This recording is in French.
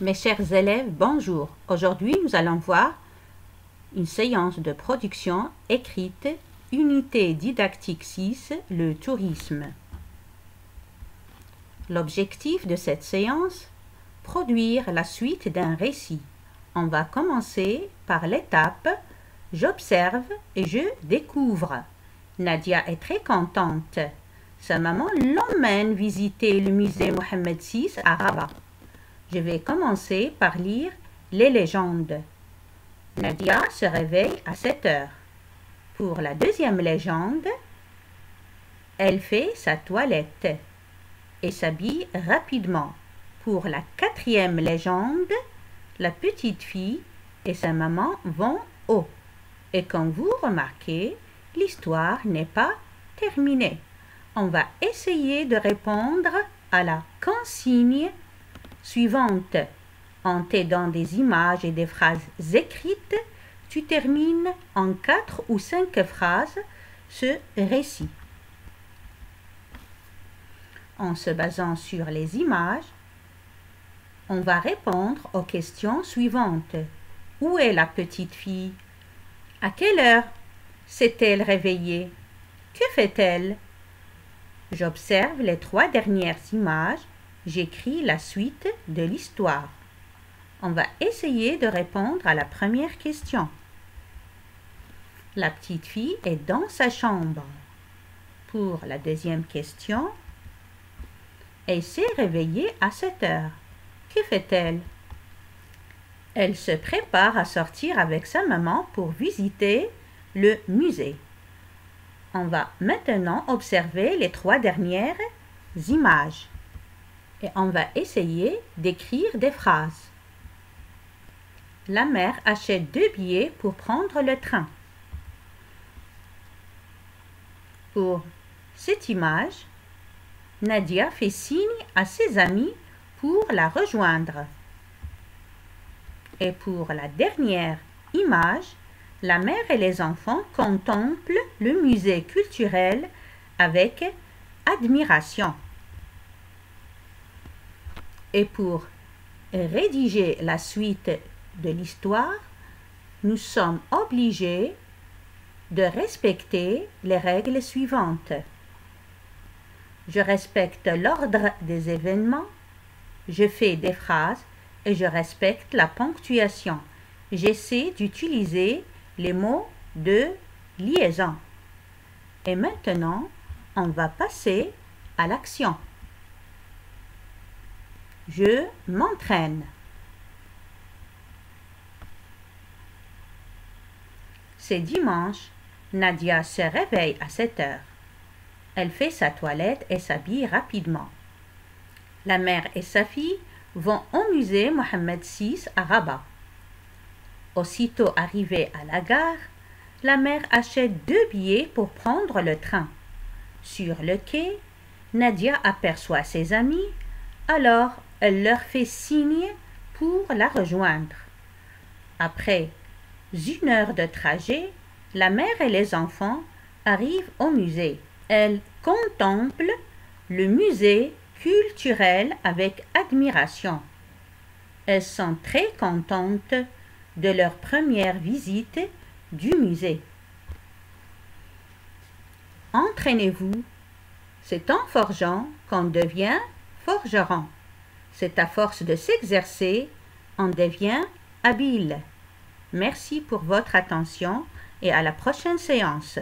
Mes chers élèves, bonjour. Aujourd'hui, nous allons voir une séance de production écrite, unité didactique 6, le tourisme. L'objectif de cette séance Produire la suite d'un récit. On va commencer par l'étape J'observe et je découvre. Nadia est très contente. Sa maman l'emmène visiter le musée Mohamed VI à Rabat. Je vais commencer par lire les légendes. Nadia se réveille à 7 heures. Pour la deuxième légende, elle fait sa toilette et s'habille rapidement. Pour la quatrième légende, la petite fille et sa maman vont haut. Et comme vous remarquez, l'histoire n'est pas terminée. On va essayer de répondre à la consigne suivante. En t'aidant des images et des phrases écrites, tu termines en quatre ou cinq phrases ce récit. En se basant sur les images, on va répondre aux questions suivantes. Où est la petite fille? À quelle heure s'est-elle réveillée? Que fait-elle? J'observe les trois dernières images J'écris la suite de l'histoire. On va essayer de répondre à la première question. La petite fille est dans sa chambre. Pour la deuxième question, elle s'est réveillée à 7 heures. Que fait-elle? Elle se prépare à sortir avec sa maman pour visiter le musée. On va maintenant observer les trois dernières images et on va essayer d'écrire des phrases. La mère achète deux billets pour prendre le train. Pour cette image, Nadia fait signe à ses amis pour la rejoindre. Et pour la dernière image, la mère et les enfants contemplent le musée culturel avec admiration et pour rédiger la suite de l'histoire, nous sommes obligés de respecter les règles suivantes. Je respecte l'ordre des événements, je fais des phrases et je respecte la ponctuation. J'essaie d'utiliser les mots de liaison. Et maintenant, on va passer à l'action. Je m'entraîne. C'est dimanche. Nadia se réveille à 7 heures. Elle fait sa toilette et s'habille rapidement. La mère et sa fille vont au musée Mohamed VI à Rabat. Aussitôt arrivée à la gare, la mère achète deux billets pour prendre le train. Sur le quai, Nadia aperçoit ses amis, alors elle leur fait signe pour la rejoindre. Après une heure de trajet, la mère et les enfants arrivent au musée. Elles contemplent le musée culturel avec admiration. Elles sont très contentes de leur première visite du musée. Entraînez-vous. C'est en forgeant qu'on devient forgeron. C'est à force de s'exercer, on devient habile. Merci pour votre attention et à la prochaine séance.